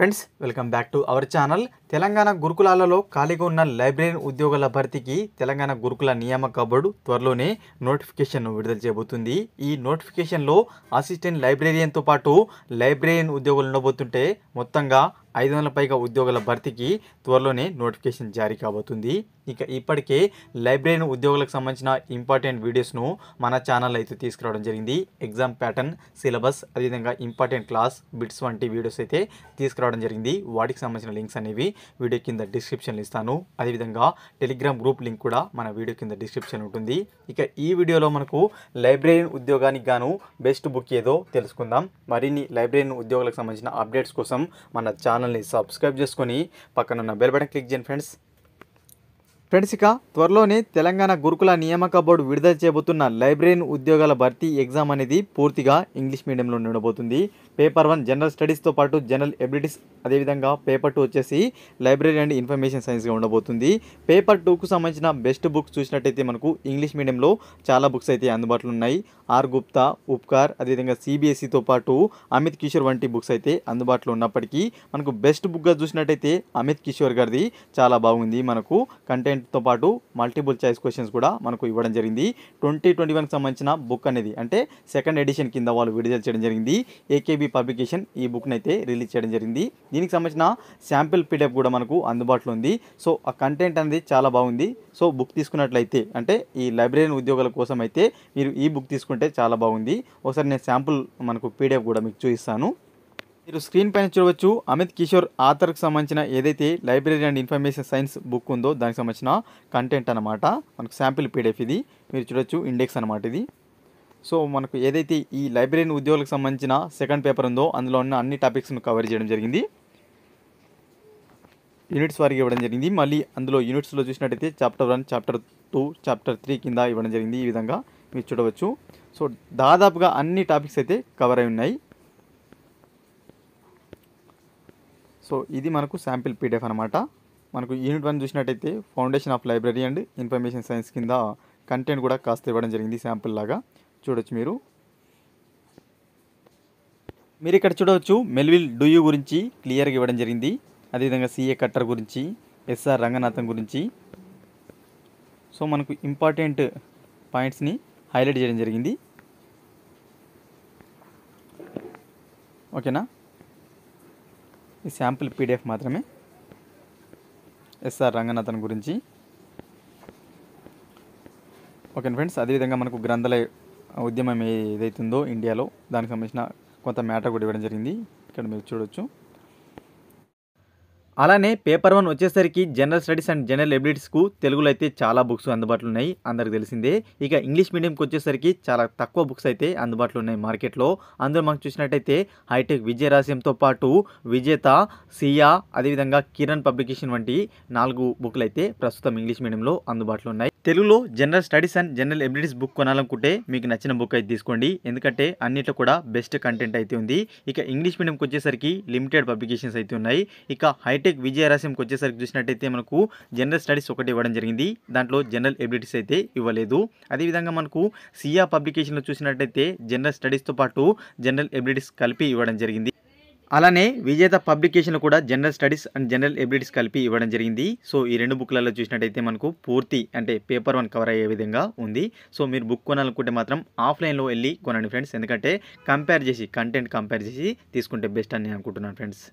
Friends welcome back to our channel. Telangana గురుకులాలలో ఖాళీగా ఉన్న library ఉద్యోగుల భర్తీకి తెలంగాణ గురుకుల నియామక బోర్డు త్వరలోనే నోటిఫికేషన్ విడుదల చేయబోతుంది. ఈ నోటిఫికేషన్లో అసిస్టెంట్ లైబ్రేరియన్తో పాటు లైబ్రేరియన్ ఉద్యోగులు ఉండబోతుంటే మొత్తంగా ఐదు వందల పైగా ఉద్యోగాల భర్తీకి త్వరలోనే నోటిఫికేషన్ జారీ కాబోతుంది. ఇక ఇప్పటికే లైబ్రరీ ఉద్యోగులకు సంబంధించిన ఇంపార్టెంట్ వీడియోస్ను మన ఛానల్ అయితే తీసుకురావడం జరిగింది. ఎగ్జామ్ ప్యాటర్న్ సిలబస్ అదేవిధంగా ఇంపార్టెంట్ క్లాస్ బిట్స్ వంటి వీడియోస్ అయితే తీసుకురావడం జరిగింది. వాటికి సంబంధించిన లింక్స్ అనేవి వీడియో కింద డిస్క్రిప్షన్లో ఇస్తాను. అదేవిధంగా టెలిగ్రామ్ గ్రూప్ లింక్ కూడా మన వీడియో కింద డిస్క్రిప్షన్ ఉంటుంది. ఇక ఈ వీడియోలో మనకు లైబ్రరీ ఉద్యోగానికి గాను బెస్ట్ బుక్ ఏదో తెలుసుకుందాం. మరిన్ని లైబ్రరీ ఉద్యోగులకు సంబంధించిన అప్డేట్స్ కోసం మన ఛానల్ని సబ్స్క్రైబ్ చేసుకొని పక్కన ఉన్న బెల్ బటన్ క్లిక్ చేయండి ఫ్రెండ్స్. ఫ్రెండ్స్ ఇక త్వరలోనే తెలంగాణ గురుకుల నియామక బోర్డు విడుదల చేయబోతున్న లైబ్రరీ ఉద్యోగాల భర్తీ ఎగ్జామ్ అనేది పూర్తిగా ఇంగ్లీష్ మీడియంలో ఉండబోతుంది పేపర్ వన్ జనరల్ స్టడీస్తో పాటు జనరల్ ఎబిలిటీస్ అదేవిధంగా పేపర్ టూ వచ్చేసి లైబ్రరీ అండ్ ఇన్ఫర్మేషన్ సైన్స్గా ఉండబోతుంది. పేపర్ టూకు సంబంధించిన బెస్ట్ బుక్స్ చూసినట్టయితే మనకు ఇంగ్లీష్ మీడియంలో చాలా బుక్స్ అయితే అందుబాటులో ఉన్నాయి. ఆర్ గుప్తా ఉపకార్ అదేవిధంగా సిబిఎస్ఈతో పాటు అమిత్ కిషోర్ వంటి బుక్స్ అయితే అందుబాటులో ఉన్నప్పటికీ మనకు బెస్ట్ బుక్గా చూసినట్టయితే అమిత్ కిషోర్ గారిది చాలా బాగుంది. మనకు కంటెంట్ కంటెంట్తో పాటు మల్టిపుల్ చాయిస్ క్వశ్చన్స్ కూడా మనకు ఇవ్వడం జరిగింది. ట్వంటీ ట్వంటీ వన్కి సంబంధించిన బుక్ అనేది అంటే సెకండ్ ఎడిషన్ కింద వాళ్ళు విడుదల చేయడం జరిగింది. ఏకేబీ పబ్లికేషన్ ఈ బుక్ని అయితే రిలీజ్ చేయడం జరిగింది. దీనికి సంబంధించిన శాంపిల్ పీడిఎఫ్ కూడా మనకు అందుబాటులో ఉంది. సో ఆ కంటెంట్ అనేది చాలా బాగుంది. సో బుక్ తీసుకున్నట్లయితే అంటే ఈ లైబ్రరీ ఉద్యోగాల కోసం అయితే మీరు ఈ బుక్ తీసుకుంటే చాలా బాగుంది. ఒకసారి నేను శాంపుల్ మనకు పీడిఎఫ్ కూడా మీకు చూపిస్తాను. మీరు స్క్రీన్ పైన చూడవచ్చు. అమిత్ కిషోర్ ఆథర్కి సంబంధించిన ఏదైతే library and information science book ఉందో దానికి సంబంధించిన కంటెంట్ అనమాట మనకు శాంపిల్ పీడిఎఫ్ ఇది. మీరు చూడొచ్చు ఇండెక్స్ అనమాట ఇది. సో మనకు ఏదైతే ఈ లైబ్రరీ ఉద్యోగులకు సంబంధించిన సెకండ్ పేపర్ ఉందో అందులో ఉన్న అన్ని టాపిక్స్ను కవర్ చేయడం జరిగింది. యూనిట్స్ వారికి ఇవ్వడం జరిగింది. మళ్ళీ అందులో యూనిట్స్లో చూసినట్టయితే chapter one chapter two chapter three కింద ఇవ్వడం జరిగింది ఈ విధంగా మీరు చూడవచ్చు. సో దాదాపుగా అన్ని టాపిక్స్ అయితే కవర్ అయి ఉన్నాయి. సో ఇది మనకు శాంపిల్ పీడిఎఫ్ అనమాట మనకు యూనిట్ వన్ చూసినట్టయితే foundation of library and information science కింద కంటెంట్ కూడా కాస్త ఇవ్వడం జరిగింది శాంపిల్ లాగా. చూడొచ్చు మీరు. మీరు ఇక్కడ చూడవచ్చు మెల్విల్ డూయూ గురించి క్లియర్గా ఇవ్వడం జరిగింది. అదేవిధంగా సిఏ కట్టర్ గురించి ఎస్ఆర్ రంగనాథన్ గురించి. సో మనకు ఇంపార్టెంట్ పాయింట్స్ని హైలైట్ చేయడం జరిగింది. ఓకేనా? ఈ శాంపుల్ పీడిఎఫ్ మాత్రమే. ఎస్ఆర్ రంగనాథన్ గురించి. ఓకే ఫ్రెండ్స్ అదేవిధంగా మనకు గ్రంథాలయ ఉద్యమం ఏదైతుందో ఇండియాలో దానికి సంబంధించిన కొంత మ్యాటర్ కూడా ఇవ్వడం జరిగింది. ఇక్కడ మీరు చూడొచ్చు. అలానే పేపర్ వన్ వచ్చేసరికి జనరల్ స్టడీస్ అండ్ జనరల్ ఎబిలిటీస్కు తెలుగులో అయితే చాలా బుక్స్ అందుబాటులో ఉన్నాయి అందరికి తెలిసిందే. ఇక ఇంగ్లీష్ మీడియంకి వచ్చేసరికి చాలా తక్కువ బుక్స్ అయితే అందుబాటులో ఉన్నాయి మార్కెట్లో. అందులో మనం చూసినట్టయితే హైటెక్ విజయరాశ్యంతో పాటు విజేత సియా అదేవిధంగా కిరణ్ పబ్లికేషన్ వంటి నాలుగు బుక్లు అయితే ప్రస్తుతం ఇంగ్లీష్ మీడియంలో అందుబాటులో ఉన్నాయి తెలుగులో general studies and general abilities book కొనాలనుకుంటే మీకు నచ్చిన బుక్ అయితే తీసుకోండి. ఎందుకంటే అన్నిట్లో కూడా బెస్ట్ కంటెంట్ అయితే ఉంది. ఇక ఇంగ్లీష్ మీడియంకి వచ్చేసరికి లిమిటెడ్ పబ్లికేషన్స్ అయితే ఉన్నాయి. ఇక హైటెక్ విజయరాశ్యంకి వచ్చేసరికి చూసినట్టయితే మనకు జనరల్ స్టడీస్ ఒకటి ఇవ్వడం జరిగింది. దాంట్లో జనరల్ ఎబిలిటీస్ అయితే ఇవ్వలేదు. అదేవిధంగా మనకు సియా పబ్లికేషన్లో చూసినట్టయితే జనరల్ స్టడీస్తో పాటు జనరల్ ఎబిలిటీస్ కలిపి ఇవ్వడం జరిగింది. అలానే విజేత పబ్లికేషన్ కూడా general studies and general abilities కలిపి ఇవ్వడం జరిగింది. సో ఈ రెండు బుక్లలో చూసినట్టయితే మనకు పూర్తి అంటే పేపర్ వన్ కవర్ అయ్యే విధంగా ఉంది. సో మీరు బుక్ కొనాలనుకుంటే మాత్రం ఆఫ్లైన్లో వెళ్ళి కొనండి ఫ్రెండ్స్. ఎందుకంటే కంపేర్ చేసి కంటెంట్ కంపేర్ చేసి తీసుకుంటే బెస్ట్ అని నేను అనుకుంటున్నాను ఫ్రెండ్స్.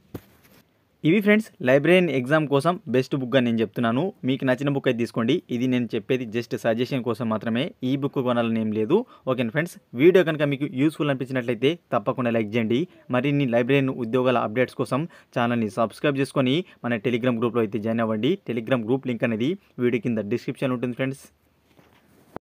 ఇవి ఫ్రెండ్స్ లైబ్రరీ ఎగ్జామ్ కోసం బెస్ట్ బుక్గా నేను చెప్తున్నాను. మీకు నచ్చిన బుక్ అయితే తీసుకోండి. ఇది నేను చెప్పేది జస్ట్ సజెషన్ కోసం మాత్రమే. ఈ బుక్ కొనాలని ఏం లేదు. ఓకే ఫ్రెండ్స్ వీడియో కనుక మీకు యూస్ఫుల్ అనిపించినట్లయితే తప్పకుండా లైక్ చేయండి. మరిన్ని లైబ్రరీ ఉద్యోగాల అప్డేట్స్ కోసం ఛానల్ని సబ్స్క్రైబ్ చేసుకొని మన టెలిగ్రామ్ గ్రూప్లో అయితే జాయిన్ అవ్వండి. టెలిగ్రామ్ గ్రూప్ లింక్ అనేది వీడియో కింద డిస్క్రిప్షన్ ఉంటుంది ఫ్రెండ్స్.